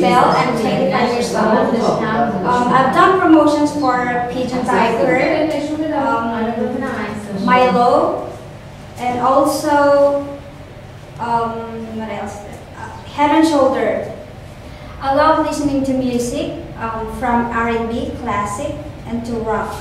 Bell. I'm 25 years old. Um, I've done promotions for Pigeon Tiger, um, Milo, and also, um, what else? Uh, Head and Shoulder. I love listening to music um, from R&B, classic, and to rock.